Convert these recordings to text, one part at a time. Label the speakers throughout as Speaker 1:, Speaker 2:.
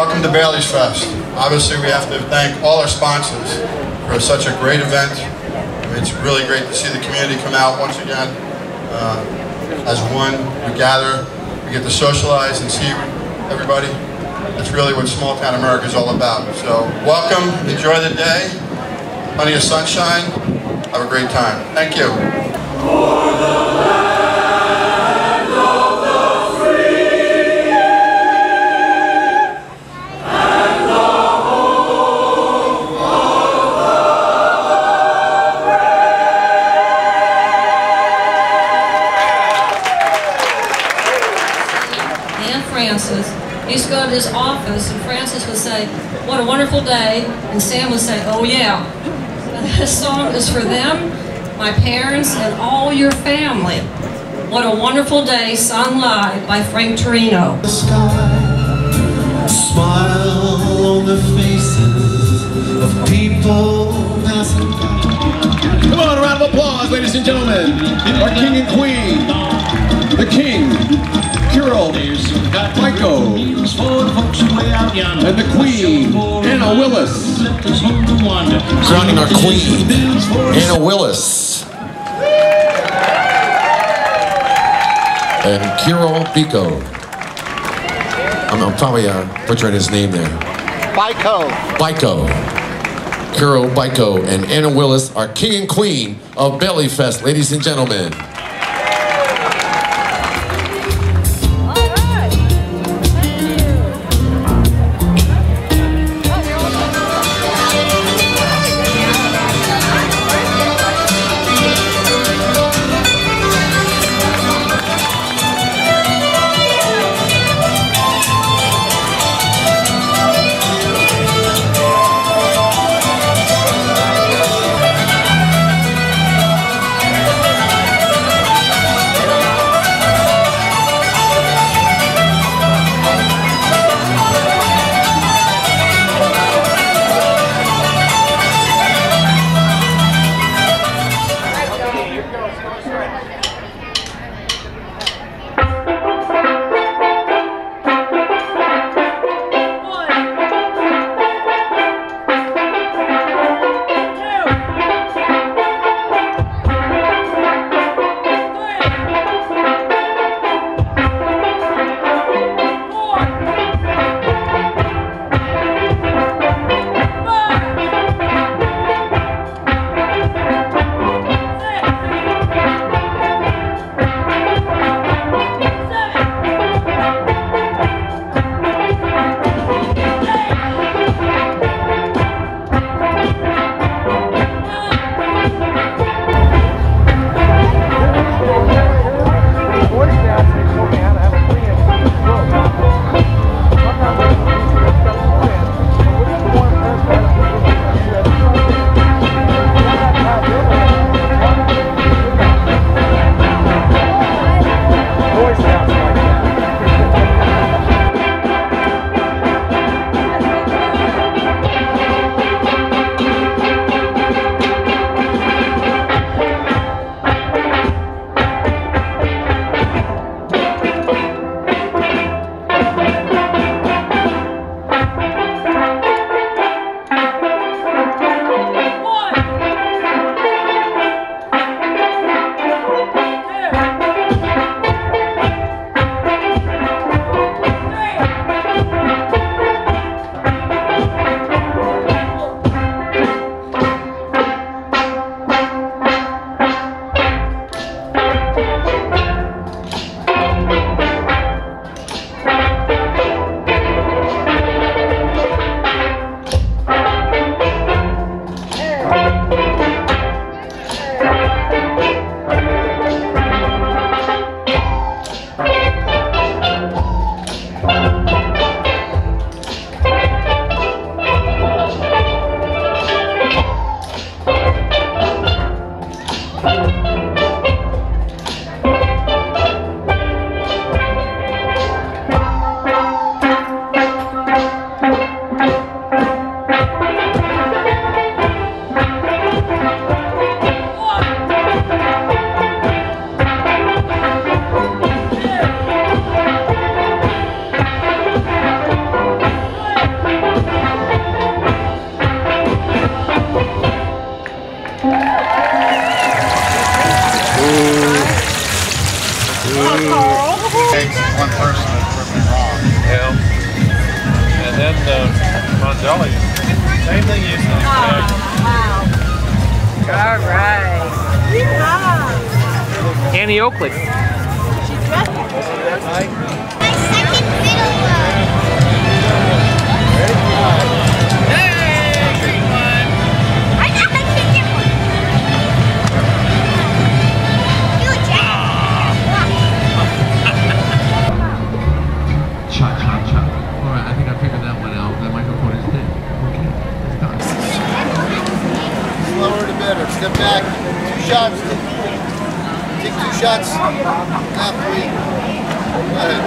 Speaker 1: welcome to Bailey's Fest. Obviously, we have to thank all our sponsors for such a great event. It's really great to see the community come out once again. Uh, as one, we gather, we get to socialize and see everybody. That's really what small town America is all about. So welcome, enjoy the day, plenty of sunshine, have a great time. Thank you.
Speaker 2: And Sam would say, Oh, yeah. This song is for them, my parents, and all your family. What a wonderful day, sung live by Frank Torino.
Speaker 3: the sky, smile on the faces of people passing by.
Speaker 4: Come on, a round of applause, ladies and gentlemen. Our king and queen, and the queen, Anna Willis.
Speaker 5: crowning our queen, Anna Willis. And Kirill Biko. I'm, I'm probably uh, butchering his name there.
Speaker 6: Bico.
Speaker 5: Biko. Kirill Biko and Anna Willis are king and queen of Baileyfest, ladies and gentlemen.
Speaker 6: one person
Speaker 7: that's proven
Speaker 8: wrong. Yeah.
Speaker 5: And then uh, the Mondelli, same thing you said. Oh, wow. All right. Yeah. Annie Oakley. My second video
Speaker 9: Slower better. Step back. Two shots. Take two shots. Halfway. Go ahead.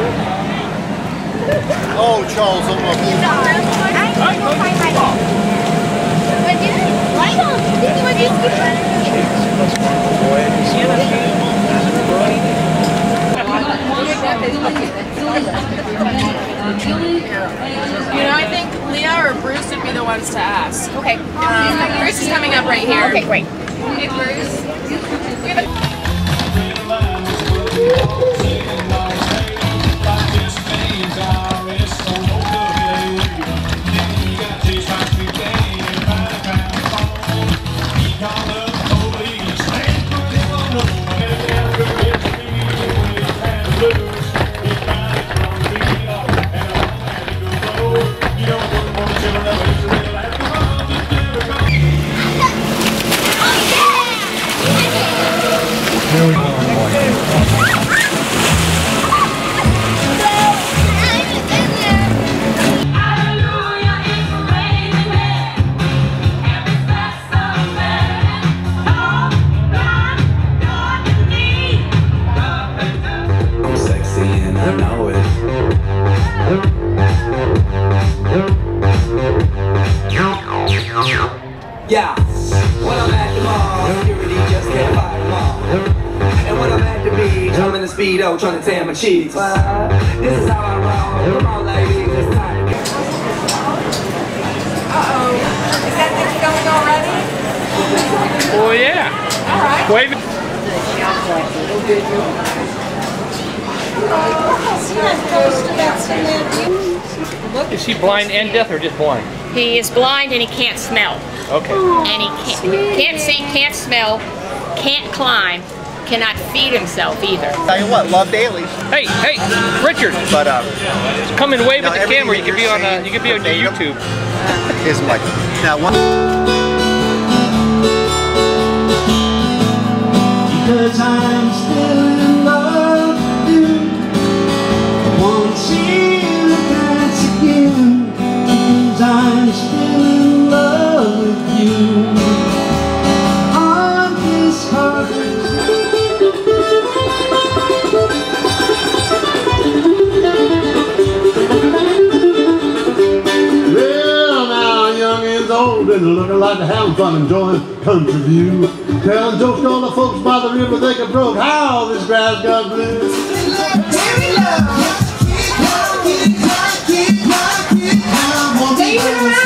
Speaker 9: Oh, Charles, almost.
Speaker 7: You know, I think Leah or Bruce would be the ones to ask. Okay. Um, Bruce is coming up right here. Okay, great. Hey,
Speaker 3: I'm in the speedo trying to tan my cheeks. Well, this is how I roll. Come on, ladies, it's time.
Speaker 7: Uh-oh. Is that thing going already?
Speaker 8: Oh yeah.
Speaker 7: All right.
Speaker 8: Wave it. Is he blind and deaf or just blind?
Speaker 10: He is blind and he can't smell.
Speaker 8: Okay.
Speaker 10: And he can't, can't see, can't smell, can't climb, cannot feed himself either.
Speaker 6: Tell you what, love dailies.
Speaker 8: Hey, hey, Richard,
Speaker 6: But um,
Speaker 8: come and wave at the camera. You
Speaker 6: that
Speaker 8: could be on uh, you could be on. YouTube.
Speaker 6: is like now one.
Speaker 3: Because I'm still
Speaker 11: looking like to have fun enjoying country view. Telling jokes to all the folks by the river they can broke how this grass got blue.
Speaker 3: I'm walking myself.